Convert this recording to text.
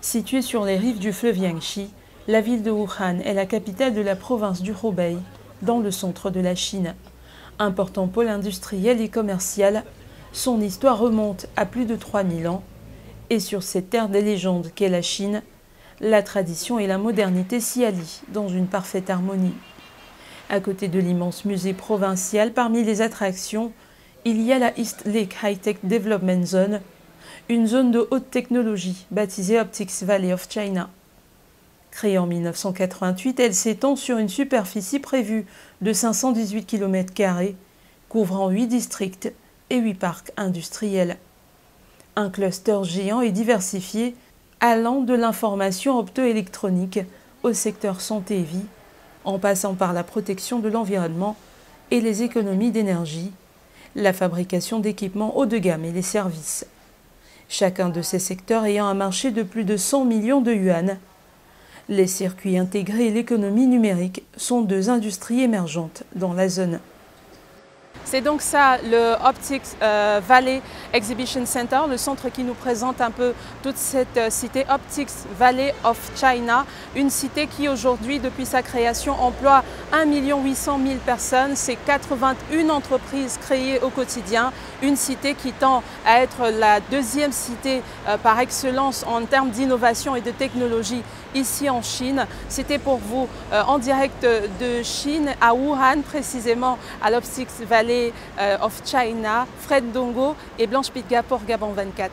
Située sur les rives du fleuve Yangtze, la ville de Wuhan est la capitale de la province du Hubei, dans le centre de la Chine. Important pôle industriel et commercial, son histoire remonte à plus de 3000 ans. Et sur cette terre des légendes qu'est la Chine, la tradition et la modernité s'y allient dans une parfaite harmonie. À côté de l'immense musée provincial, parmi les attractions, il y a la East Lake High Tech Development Zone, une zone de haute technologie baptisée Optics Valley of China. Créée en 1988, elle s'étend sur une superficie prévue de 518 km, couvrant 8 districts et 8 parcs industriels. Un cluster géant et diversifié allant de l'information optoélectronique au secteur santé et vie, en passant par la protection de l'environnement et les économies d'énergie, la fabrication d'équipements haut de gamme et les services. Chacun de ces secteurs ayant un marché de plus de 100 millions de yuan. Les circuits intégrés et l'économie numérique sont deux industries émergentes dans la zone. C'est donc ça le Optics euh, Valley Exhibition Center, le centre qui nous présente un peu toute cette euh, cité Optics Valley of China, une cité qui aujourd'hui, depuis sa création, emploie 1 800 000 personnes. C'est 81 entreprises créées au quotidien, une cité qui tend à être la deuxième cité euh, par excellence en termes d'innovation et de technologie ici en Chine. C'était pour vous en direct de Chine, à Wuhan précisément, à l'Optics Valley euh, of China, Fred Dongo et Blanche Pitga pour Gabon 24.